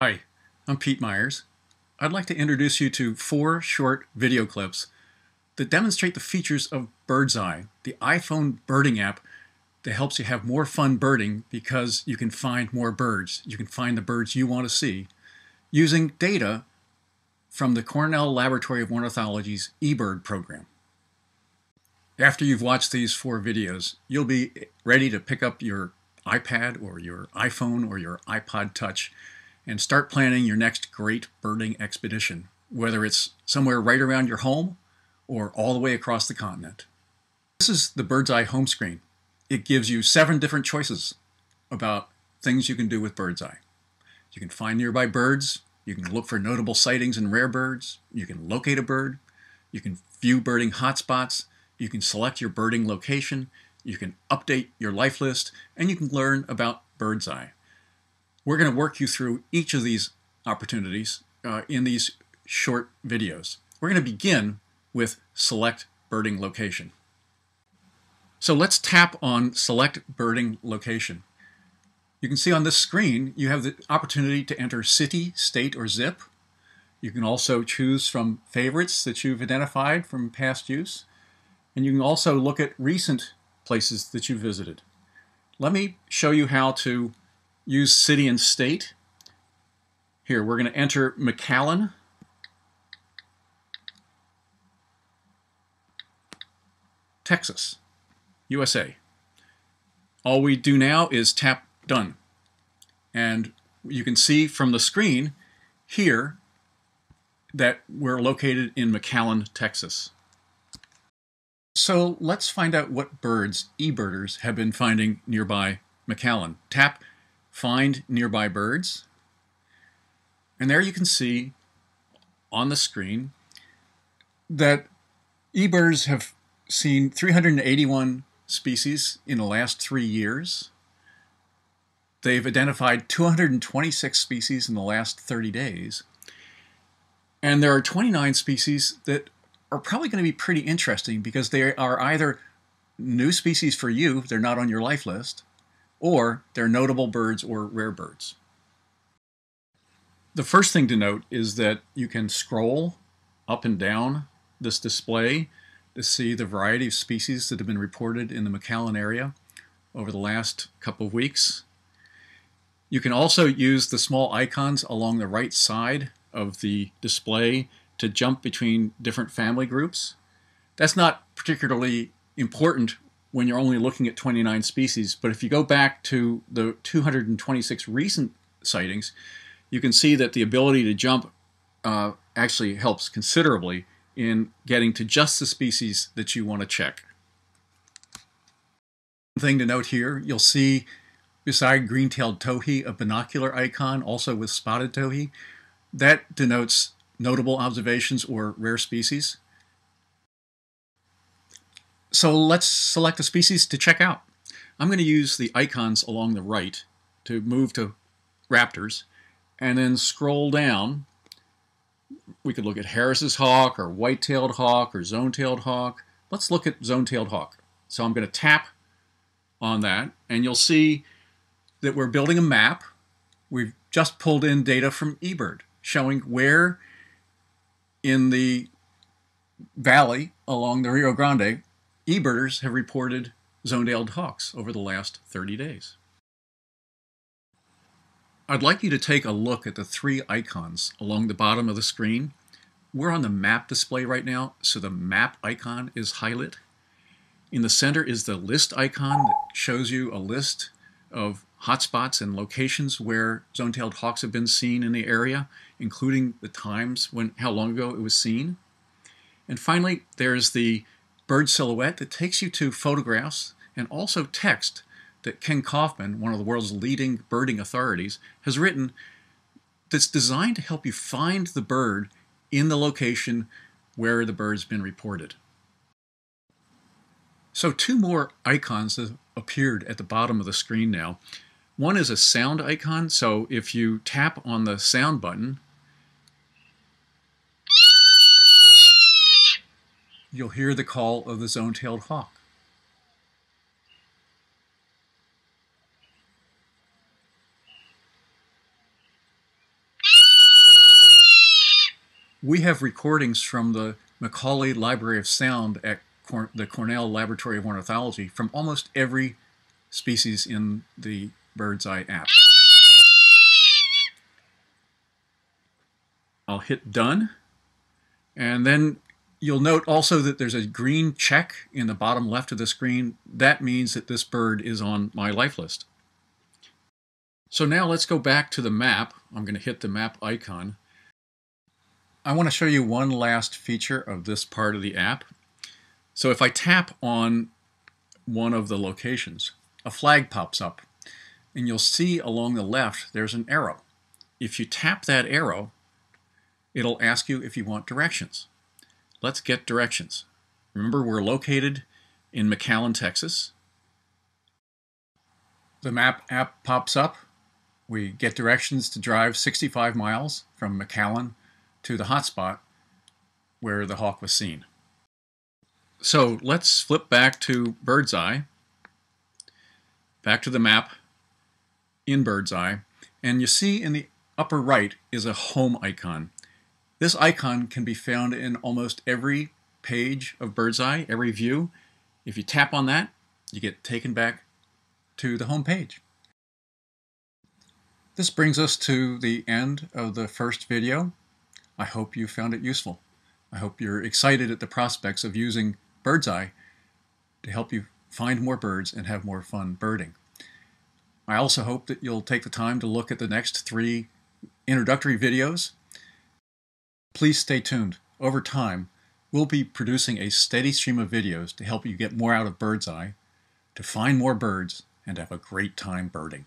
Hi, I'm Pete Myers. I'd like to introduce you to four short video clips that demonstrate the features of BirdsEye, the iPhone birding app that helps you have more fun birding because you can find more birds. You can find the birds you want to see using data from the Cornell Laboratory of Ornithology's eBird program. After you've watched these four videos, you'll be ready to pick up your iPad or your iPhone or your iPod Touch and start planning your next great birding expedition, whether it's somewhere right around your home or all the way across the continent. This is the BirdsEye home screen. It gives you seven different choices about things you can do with BirdsEye. You can find nearby birds, you can look for notable sightings and rare birds, you can locate a bird, you can view birding hotspots, you can select your birding location, you can update your life list, and you can learn about BirdsEye. We're going to work you through each of these opportunities uh, in these short videos. We're going to begin with select birding location. So let's tap on select birding location. You can see on this screen you have the opportunity to enter city, state, or zip. You can also choose from favorites that you've identified from past use. And you can also look at recent places that you visited. Let me show you how to use city and state. Here, we're going to enter McAllen. Texas, USA. All we do now is tap done. And you can see from the screen here that we're located in McAllen, Texas. So let's find out what birds eBirders have been finding nearby McAllen. Tap find nearby birds. And there you can see on the screen that eBirds have seen 381 species in the last three years. They've identified 226 species in the last 30 days. And there are 29 species that are probably going to be pretty interesting because they are either new species for you, they're not on your life list, or they're notable birds or rare birds. The first thing to note is that you can scroll up and down this display to see the variety of species that have been reported in the McAllen area over the last couple of weeks. You can also use the small icons along the right side of the display to jump between different family groups. That's not particularly important when you're only looking at 29 species. But if you go back to the 226 recent sightings, you can see that the ability to jump uh, actually helps considerably in getting to just the species that you want to check. One thing to note here, you'll see beside green-tailed towhee a binocular icon also with spotted towhee. That denotes notable observations or rare species. So let's select a species to check out. I'm going to use the icons along the right to move to raptors and then scroll down. We could look at Harris's hawk or white-tailed hawk or zone-tailed hawk. Let's look at zone-tailed hawk. So I'm going to tap on that and you'll see that we're building a map. We've just pulled in data from eBird showing where in the valley along the Rio Grande eBirders have reported zone-tailed hawks over the last 30 days. I'd like you to take a look at the three icons along the bottom of the screen. We're on the map display right now, so the map icon is highlighted. In the center is the list icon that shows you a list of hotspots and locations where zone-tailed hawks have been seen in the area, including the times when how long ago it was seen. And finally, there's the bird silhouette that takes you to photographs and also text that Kenn Kaufman, one of the world's leading birding authorities, has written that's designed to help you find the bird in the location where the bird's been reported. So two more icons have appeared at the bottom of the screen now. One is a sound icon, so if you tap on the sound button, you'll hear the call of the zone-tailed hawk. We have recordings from the Macaulay Library of Sound at the Cornell Laboratory of Ornithology from almost every species in the BirdsEye app. I'll hit done. And then you'll note also that there's a green check in the bottom left of the screen. That means that this bird is on my life list. So now let's go back to the map. I'm going to hit the map icon. I want to show you one last feature of this part of the app. So if I tap on one of the locations, a flag pops up and you'll see along the left there's an arrow. If you tap that arrow, it'll ask you if you want directions. Let's get directions. Remember we're located in McAllen, Texas. The map app pops up. We get directions to drive 65 miles from McAllen to the hotspot where the hawk was seen. So let's flip back to BirdsEye, back to the map in BirdsEye, and you see in the upper right is a home icon. This icon can be found in almost every page of BirdsEye, every view. If you tap on that, you get taken back to the home page. This brings us to the end of the first video. I hope you found it useful. I hope you're excited at the prospects of using BirdsEye to help you find more birds and have more fun birding. I also hope that you'll take the time to look at the next three introductory videos. Please stay tuned. Over time, we'll be producing a steady stream of videos to help you get more out of BirdsEye, to find more birds, and have a great time birding.